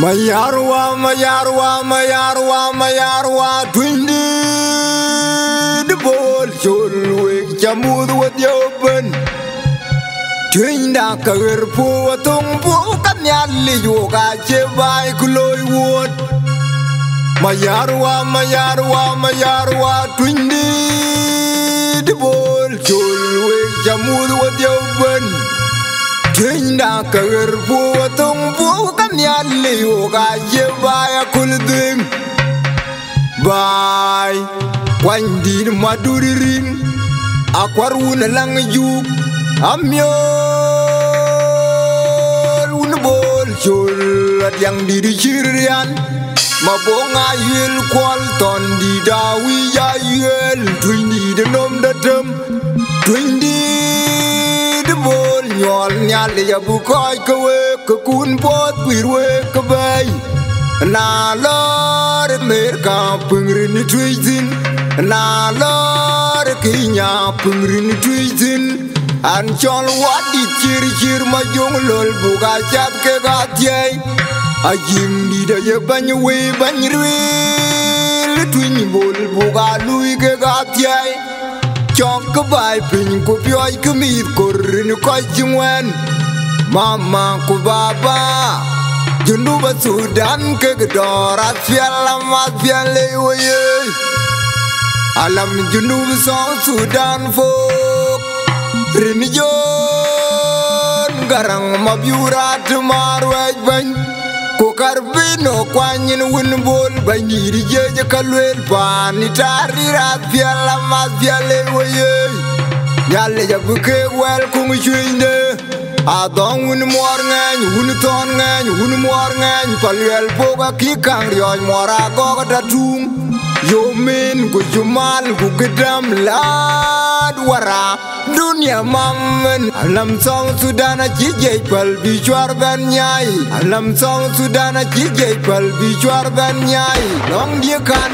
Mayarwa, mayarwa, mayarwa, mayarwa, twindi the ball chul Jamud with the open. Twinda kager po tung po kanyali yoga chebai kuloy wood. Mayarwa, mayarwa, mayarwa, twindi the ball chul Jamud with the open. Twinda kager po kanyali yoga chebai kulding. Bye. Wandi maduririn akwaruna lang juk amyol un bol chul at yang diri di chirian mabonga yel, kwal, ton di dawi, ya, yel. Twindi de nom da tem twindi de bol, nyol, nyal, ya, bu koy ko we ko kun pot kwirwe ko bay na lor mer ka pungri ni twizin na lor kinya pungri ni twizin an chol wadi chir chir ma jong lol buga chat ke ga tie a jim di da ye ban we ban rwe le twin bol buga lui ke ga tie chok ka bai pin ko pyoi ka mi kor ni ko jingwen mamaku baba junuba sudan ke gedorat fiala mas fiale alam junub so sudan fok. Rinijon garang mabyurat marwaj bany ko karbino kwanyin win bol banyiri jeje kalwel pani tarirat fiala mas fiale waye nyalle jabuke wel kung chwinde adong win mor ngany win ton ngany win mor ngany paliel boga ki kang rioj mora goga datung. Yo min ku jumal ku gedam lad wara. Dunia mamen alam song sudah cijej pal bijuar nyai. Alam song sudah cijej pal bijuar nyai. Long dia kan